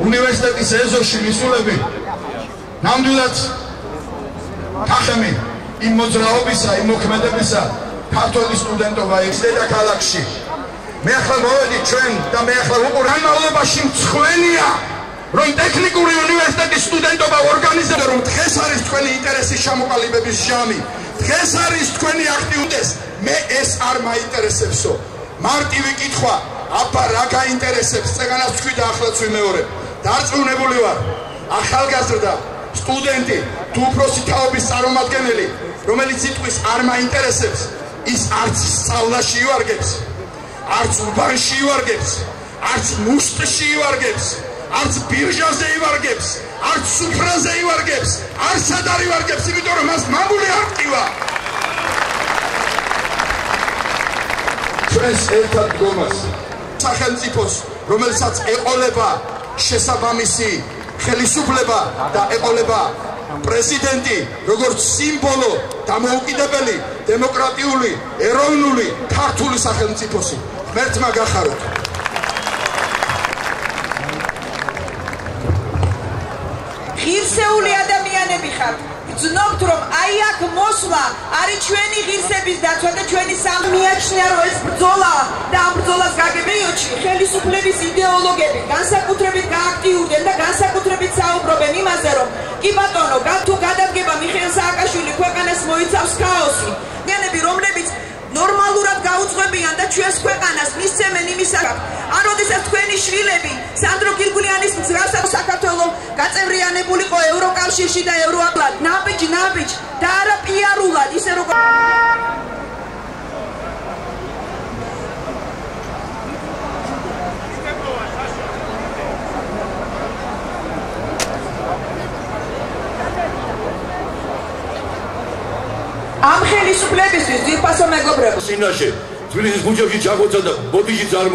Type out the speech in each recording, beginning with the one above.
უნივერსიტეტის ეზოში მისულები. ნამდვილად თახემი იმ მოძრაობისა, იმ მოქმედებისა ქართული სტუდენტობა ეს დედაქალაქში მე ახლა მოვედი ჩვენ და მე ახლა უყურ ამ მალობაში მცხვენია რომ ტექნიკური უნივერსიტეტის სტუდენტობა ორგანიზება რომ დღეს არის თქვენი ინტერესის ჩამოყალიბების ჟამი. დღეს არის თქვენი აქტიუტეს მე ეს არ მაინტერესებსო. მარტივი კითხვა აბა რა გაინტერესებს? წეგანას თქვი და ახლაც ვიმეორებ დარწმუნებული ვარ. ახალგაზრდა სტუდენტი თუ უფროსი თაობის წარმომადგენელი რომელიც იტყვის არ მაინტერესებს ის არც სწავლაში ივარგებს არც უბანში ივარგებს არც მუშტში ივარგებს არც ბირჟაზე ივარგებს არც სუფრაზე ივარგებს არც ადარ ივარგებს იმიტომ რომ მას მამული არ ყივა. ჩვენს ერთად გომას. სახელმწიფოს რომელსაც ეყოლება შესაბამისი ხელისუფლება და ეყოლება პრეზიდენტი როგორც სიმბოლო დამოუკიდებელი დემოკრატიული ეროვნული ქართული სახელმწიფოსი ღმერთმა გახაროთ ღირსეული ადამიანები ხართ ვძნობთ რომ აი აქ მოსვლა არის ჩვენი ღირსების დაცვა და ჩვენი სამიაჩნია რომ ეს ბრძოლა და ამ ბრძოლას გაგებიოჩი ხელისუფლების იდეოლოგები განსაკუთრებით გააქტიურდნენ და განსაკუთრებით საუბრობენ იმაზე რომ კი ბატონო თუ გადადგება მიხეილ სააკაშვილი ქვეყანას მოიცავს ქაოსი. ნენები რომლებიც ნორმალურად გაუძღვებიან და ჩვენს ქვეყანას მისცემენ იმისაგან თქვენი შვილები სანდრო გირგულიანის მსგავსად საქართველოს გაწევრიანებულიყო ევროკავშირში და ევროატლანტ ნაბიჯ ნაბიჯ და არა პიარულად ისე როგორ ამ ხელისუფლებისთვის ძირფასო მეგობრებო. სინაში თბილისის ხუჭებში ჩაგვეცა და ბოდიში არ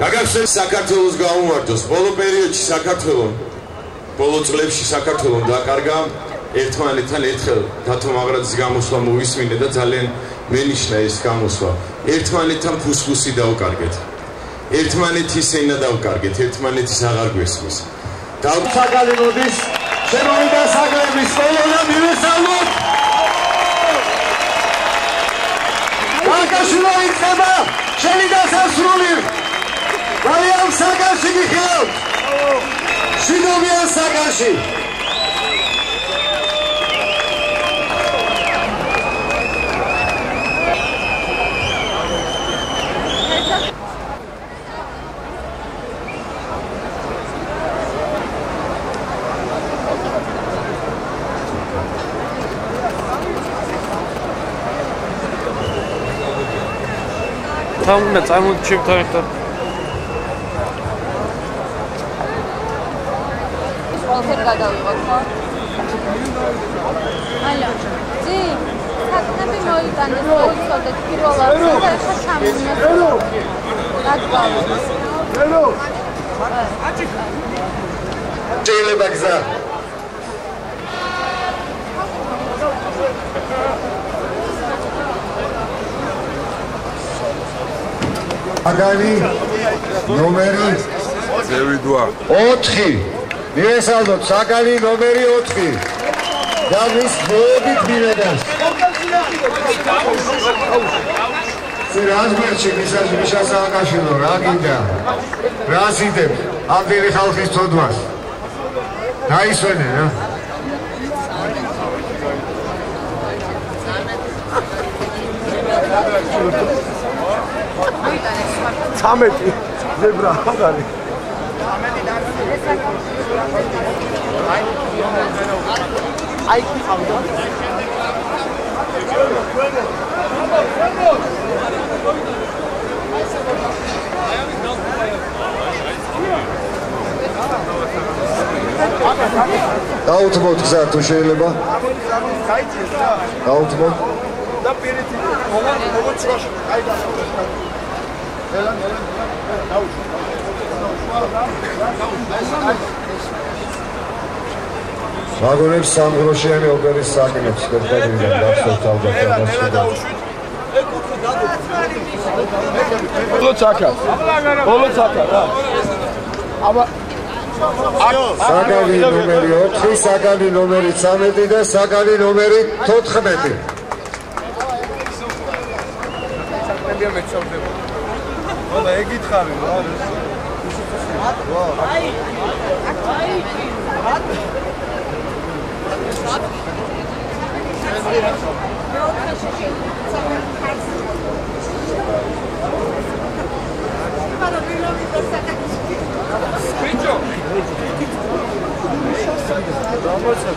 გაგახსენ საქართველოს გაუმართოს ბოლო პერიოდში საქართველოს ბოლო წლებში საქართველოს დაკარგა ერთმანეთთან ერთხელ. დათო მაგრაძის გამოსვლა მოვისმინე და ძალიან მენიშნა ეს გამოსვლა. ერთმანეთთან ფუსფუსი დაუკარგეთ ერთმანეთის ენა დაუკარგეთ ერთმანეთის აღარ გვესმის. დავთაგალი მოდის შემოვიდა საგრების სკოლა მივესალმოთ. სააკაშვილო იქნება შენი დასასრული ვალიამ სააკაში გიხილავთ. შინოვიან სააკაში თან უნდა წამოჩებთ ერთად პირველად და ეხა ელო. დაგვალოთ. ელო. შეიძლება გზა. აგარი ნომერი ზევიდვა 4 მიესალმოთ საგარი ნომერი 4 და მის მოედით მივედას. სირაზმერჩი მისას მისასააკაშვილო რა გინდა? რა სიდებ? ამდენი ხალხის თოდვას დაისვენე რა. 13 ზებრა არ არის 13 აი აი ყავდა დაუთმოთ გზა თუ შეიძლება? დაუთმოთ და პირით მოგონ მოგონ ცროში აი და ვაგონებს სამგროშიანი ოპერის საკინებს სპექტაკლიდან გახსოვთ ალბათ ბოლო ცაკა ბოლო ცაკა რა აბა საგანი ნომერი 4, საგანი ნომერი 13 და საგანი ნომერი 14. აბა ეგითხარი რა Damals hat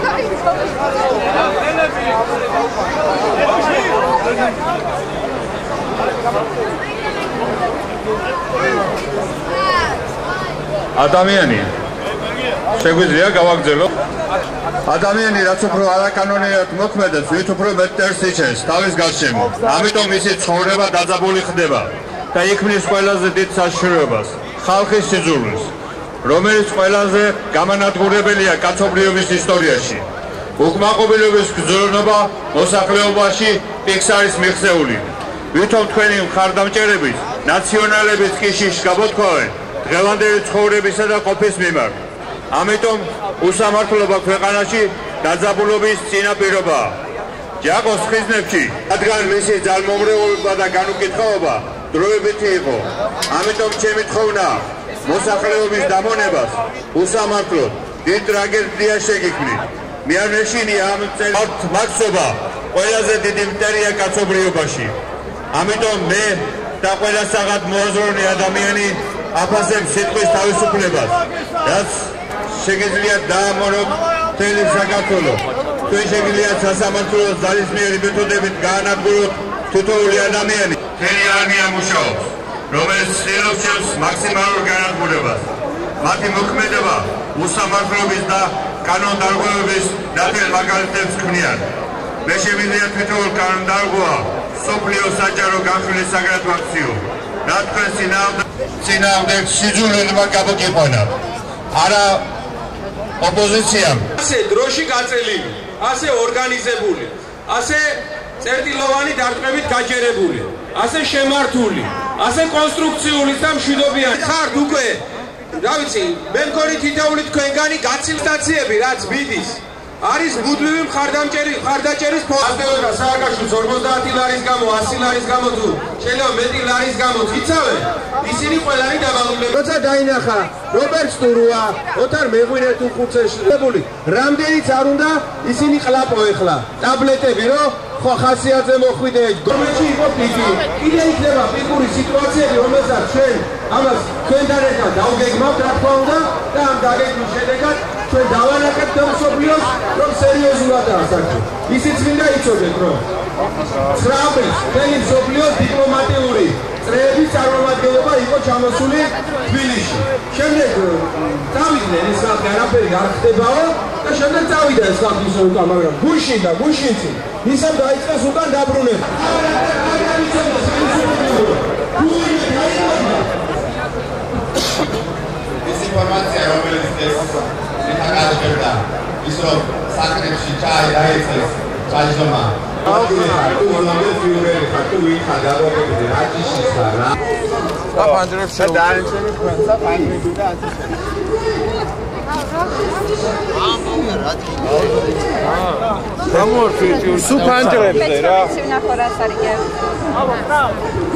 ადამიანი შეგვიძლია გავაგზელო ადამიანი რაც უფრო არაკანონიერ მოქმედებს ვით უფრო მეტერს იჩენს თავის გარშემო. ამიტომ მისი ცხოვრება დაძაბული ხდება და იქმნის ყველაზე დიდ საშიშროებას ხალხის სიძულვილს რომელიც ყველაზე გამანადგურებელია კაცობრიობის ისტორიაში. უკმაყოფილების გზნობა მოსახლეობაში პიქსარის მიღწეული. ვითომ თქვენი მხარდამჭერების ნაციონალების კიშის გაბოთქვავენ დღევანდელი ცხოვრებისა და ყოფის მიმართ. ამიტომ უსამართლობა ქვეყანაში დაძაბულობის წინაპირობაა. ჯაკოს ხიზნებში, რადგან მისი ძალმომრევლობა და განუკითხაობა დროებითი იყო. ამიტომ ჩემი თხოვნა მოსახლეობის დამონებას უსამართლოდ დიდ ტრაგედიას შეგიქმნით. მე არ მეშინია ამ წელს მაქცობა ყველაზე დიდი მტერია კაცობრიობაში. ამიტომ მე და ყველა საღად მოაზროვნე ადამიანი აფასებს სიტყვის თავისუფლებას, რაც შეგიძლია დაამონოთ მთელი საქართველო. თქვენ შეგიძლიათ სასამართლოს ძალისმიერი მეთოდებით გაანადგუროთ თითოეული ადამიანი. მთელი არმია მუშაობს, რომელიც ცდილობს მაქსიმალურ განადგურებას. მათი მოქმედება უსამართლობის და კანონდარღვევების ნათელ მაგალითებს ქმნიან. მე შემიძლია თითოეულ კანონდარღვა სოფლიო საჯარო განხილვის საგრად ვაქციო. რა თქვენ სინამდვილე სინამდვილე სიძულვილება გაბოგიყონა. არა ოპოზიციამ. ასე დროში გაწელილი, ასე ორგანიზებული, ასე წერტილოვანი დარტყმებით გაჯერებული, ასე შემართული, ასე კონსტრუქციული და მშვიდობიანი. ხართ უკვე რა ვიცი, მე მგონი თითოეული თქვენგანი გაცილტაციები რაც ბიდის არის მუდმივი მხარდამჭერი მხარდაჭერის ფონდები სააკაშვილს 50 ლარის გამო 100 ლარის გამო თუ შეიძლება მეტი ლარის გამო იცავენ? ისინი ყველანი დაბალულები როცა დაინახა რობერტ სტურუა ოთარ მეღვინე თუ ხუცეშებული რამდენიც არ უნდა ისინი ყლაპო ეხლა. ტაბლეტები რო ხო ხასიათზე მოხვიდე გომეჩი იყო პიკი კიდე იქნება პიკური სიტუაციები რომელსაც ჩვენ ამას თქვენთან ერთად დავგეგმავთ რა თქმა უნდა და ამ დაგეგმვის შედეგად ჩვენ დავანაკებთ მსოფლიოს რომ სერიოზულადაა საქმე ისიც მინდა იცოდეთ რომ ცხრამეს თელი მსოფლიოს დიპლომატიური წრეების წარმომადგენლობა იყო ჩამოსული თბილისში. შემდეგ წავიდნენ ეს ხალხი არაფერი არ ხდებაო და შემდეგ წავიდა ეს ხალხი ისე უკან მაგრამ გუშინ და გუშინცი ისევ დაიწყეს უკან დაბრუნება. ინფორმაცია რომელიც ეს tagada verdad. Isso sacrificar raízes, chajama. Tá, André, você tá. Tá, André, você tá. გამორფი სუფანჯრებზე რა ნახო რა სარიგე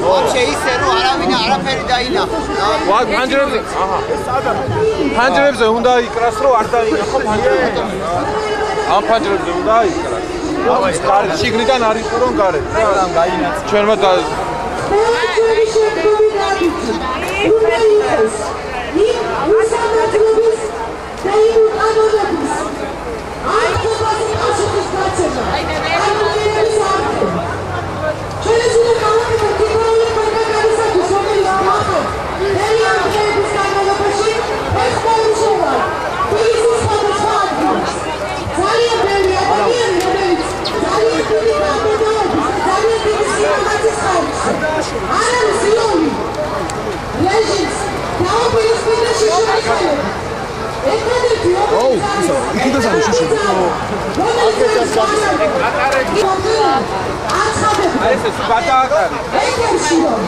ვაფშე ისე რომ არავინ არაფერი დაინახა ვა ფანჯრებზე აჰა ფანჯრებზე უნდა იკრას რომ არ დაინახო ფანჯრებზე ამ ფანჯრებზე უნდა იკრას აი გარე შიგნიდან არის რომ გარე. რა გაინაც ჩვენმა და ძალიან ბევრი ადამიანი რომელიც აი ეს გადააკარი. ეთერში რომ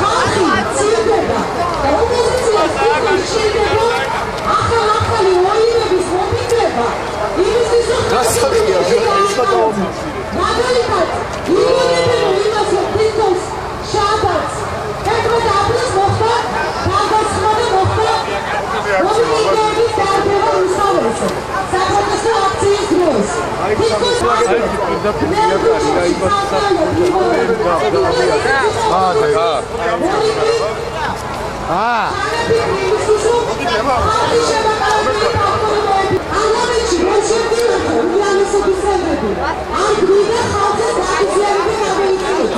ხალხი ცირდება და ოპოზიცია ცირდება ახალ ახალი მოვლენების მომიჯება იმისთვის რომ გასაგებია ეს გადაომცი მაგალითად იგივე იმას რომ თვითონს შაბათს თეთრად აპრილს მოხდა თავდასხმა და მოხდა აა ალამეჩი როშებია უნივერსიტეტის წევრები არ გვიდა ხალხზე დაგზიარებენ ამერიკაში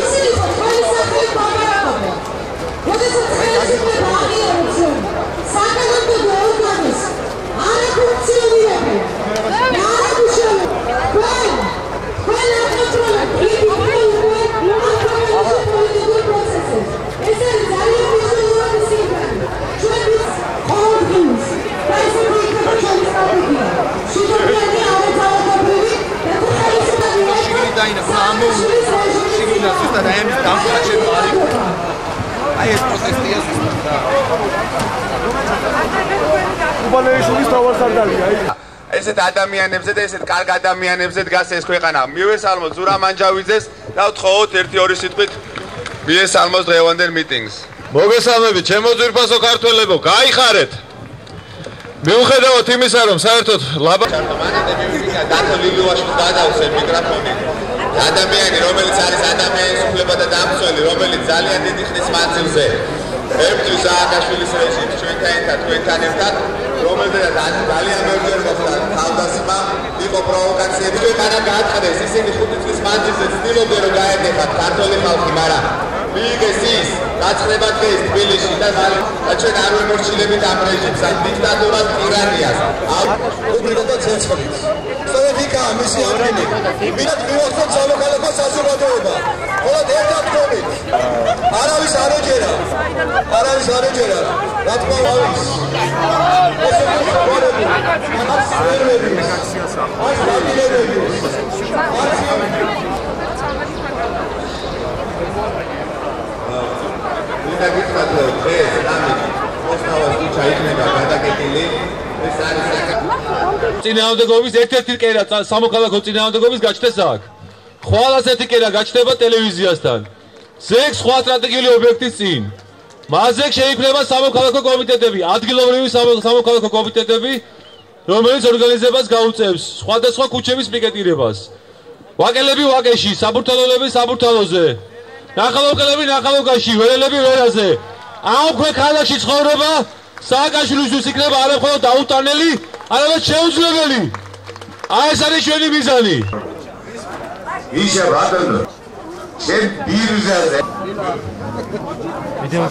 ისინი ყოველი სახელი პაპარაკობენ როდესაც ხელისუფლება აღიარებს რომ საკანონმდებლო ორგანოს არ ფუნქციონირებენ და არ უშუალო თქვენ თქვენ აკონტროლებთ პოლიტიკურ პროცესებს ეს არის ძალიან მნიშვნელოვანი სიმღერა ჩვენ ყოველდღიურ და ეს არის ჩვენი სტრატეგია შეგიძლიათ არათავდაპირველი და დაინა სამო შეგიძლია ზუსტად აი ამის დამხმარე შეიძლება არ იყოს აი ეს პროტესტია ზუსტად და უბანეიშვილის თავარსარდალია აი ესეთ ადამიანებზე და ესეთ კარგ ადამიანებზე დგას ეს ქვეყანა. მივესალმოთ ზურა მანჯავიძეს და ვთხოვოთ 1-2 სიტყვით მიესალმოს დღევანდელ მიტინგს. მოგესალმებით, ჩემო ძვირფასო ქართველებო, გაიხარეთ. მიუხედავად იმისა, რომ საერთოდ ლაბა მანამდე მივიდა დათო ლილუაშვილს გადავსე მიკროფონი. ადამიანი, რომელიც არის ადამიანის უფლება და დამცველი, რომელიც ძალიან დიდი ხნის მანძილზე ერთვის სააკაშვილის რეჟიმს ჩვენთან ერთად, თქვენთან ერთად, რომელზედაც ძალიან მეურვე მოხდა თავდასხმა, იყო პროვოკაციები, ქვეყანა გააწყდეს, ისინი ხუთი წლის მანძილზე ცდილობდნენ რომ გაერნეხათ ქართული ხალხი, მაგრამ მიიგეს ის დაწყება დღეს თბილისში და მალე და ჩვენ არ ვემორჩილებით ამ რეჟიმს, ამ დიქტატურას, ტირანიას. უბრალოდ ცეცხლით. სწორედ იქაა მისი ამბინი. მინდა მივახსოვოთ სამოქალაქო საზოგადოება. მხოლოდ ერთად გქონით. არავის არ ეჯერა. არავის არ ეჯერა. რა თქმა უნდა არის. ესე მოხარები. ამ სერვერები. ამ საგინებები. მინდა გითხრათ რომ დღეს ამით მოსტავას თუ ჩაიქნება გადაკეტილი ეს არის საქართველოს წინააღმდეგობის ერთ-ერთი კერა სამოქალაქო წინააღმდეგობის გაჩნდეს აქ. ხვალ ასეთი კერა გაჩნდება ტელევიზიასთან. ზეგ სხვა სტრატეგიული ობიექტის წინ. მასზე შეიქმნება სამოქალაქო კომიტეტები, ადგილობრივი სამოქალაქო კომიტეტები, რომელიც ორგანიზებას გაუწევს სხვადასხვა ქუჩების პიკეტირებას. ვაკელები ვაკეში, საბურთალოები საბურთალოზე. ნახალოკელები ნახალოკაში, ველელები ველაზე. ამ ქვე ქალაქში ცხოვრება სააკაშვილისთვის იქნება არა მხოლოდ დაუტანელი, არამედ შეუძლებელი. აი ეს არის ჩვენი მიზანი. იშა ბატონო შენ ბირჟაზე ვიდეო